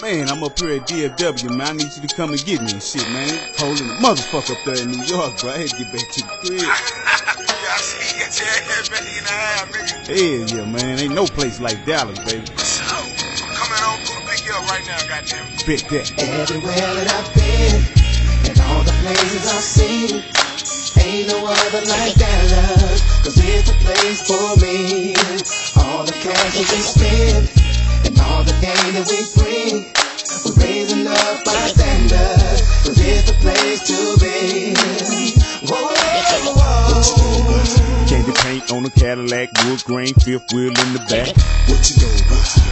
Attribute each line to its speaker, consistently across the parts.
Speaker 1: Man, I'm up here at DFW, man. I need you to come and get me and shit, man. Holding a motherfucker up there in New York, bro. I had to get back to the crib.
Speaker 2: yeah, I see you got your ass back in the half, nigga.
Speaker 1: Hell yeah, man. Ain't no place like Dallas, baby.
Speaker 2: Right now, goddamn.
Speaker 1: Bet that.
Speaker 3: Everywhere that I've been, and all the places I've seen, ain't no other like Dallas, cause it's the place for me. All the cash that we spend, and all the gain that we bring,
Speaker 1: on a Cadillac, wood grain, fifth wheel in the back.
Speaker 3: What you know?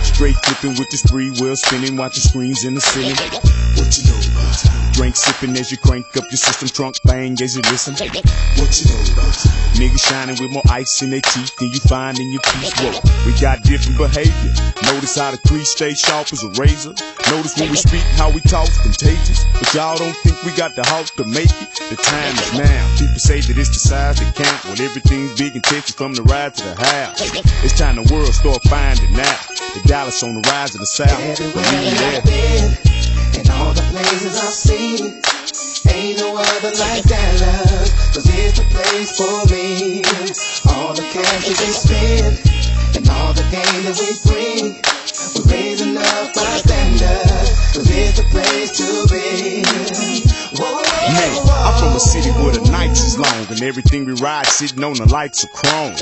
Speaker 1: Straight flipping with the three wheel spinning, watching screens in the ceiling.
Speaker 3: What you know about?
Speaker 1: Drink sipping as you crank up your system, trunk bang as you listen.
Speaker 3: What you know about?
Speaker 1: Niggas shining with more ice in their teeth than you find in your piece. Whoa, we got different behavior. Notice how the crease stay sharp as a razor. Notice when we speak, how we talk's contagious. But y'all don't think we got the heart to make it. The time is now. People say that it's the size that count. When everything's big and tested from the ride to the house. It's time the world start finding out. The Dallas on the rise of the south.
Speaker 3: Everywhere
Speaker 1: Believe
Speaker 3: I've been, and all the places I've seen, ain't no other like Dallas, cause it's the place for me. All the cash that we spend, and all the gain that we bring,
Speaker 1: and everything we ride sitting on the lights of chrome.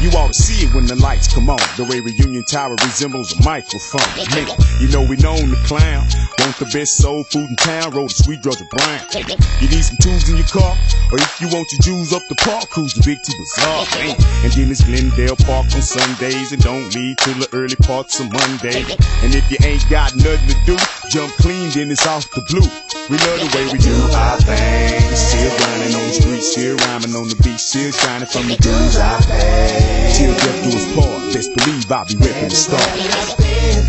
Speaker 1: You ought to see it when the lights come on. The way Reunion Tower resembles a microphone. Nigga, you know we known to clown. Want the best soul food in town, roll the sweet Georgia Brown. You need some tools in your car, or if you want your jewels up the park, cruise the Big T Bazaar. And then it's Glendale Park on Sundays and don't leave till the early parts of Monday. And if you ain't got nothing to do, jump clean, then it's off the blue. We love the way we do our thing. Still shining from the dudes I pay. Till death do us part, best believe I'll be repping the star.
Speaker 3: I've been,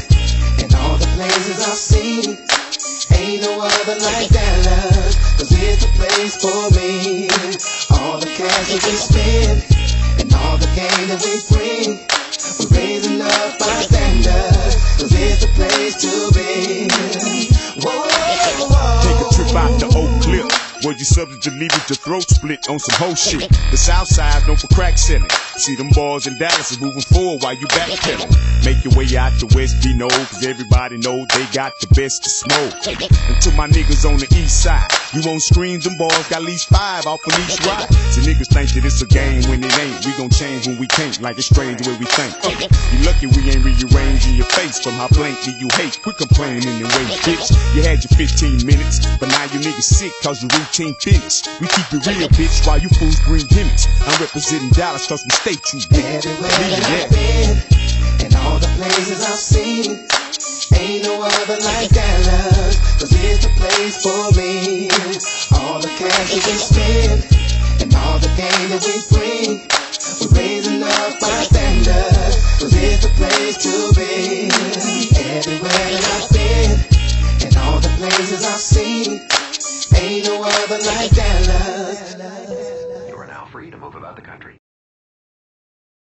Speaker 3: and all the places I've seen, ain't no other like Dallas, cause it's the place for me. All the cash that we spend, and all the gain that we
Speaker 1: Where you subject to leaving your throat split on some whole shit. The South Side known for crack selling. See them boys in Dallas is moving forward while you backpedaling. Make your way out to West Dino, cause everybody know they got the best to smoke. And to my niggas on the east side, you won't scream, them boys got at least five off on each ride. See niggas think that it's a game when it ain't. We gon' change when we can't, like it's strange the way we think. You lucky we ain't rearranging your face from how blankly you hate. Quit complaining and wait, bitch. You had your 15 minutes, but now you niggas sick cause your routine finished. We keep it real, bitch, while you fools bring gimmicks. I'm representing Dallas cause we stay true.
Speaker 3: Everywhere that. I've been, and all the places I've seen, ain't no other like Dallas, cause it's the place for me. All the cash that we spend, and all the gain that we bring, we're raising up our standards, cause it's the place to be. Everywhere that I've been, and all the places I've seen, ain't no other
Speaker 4: You are now free to move about the country.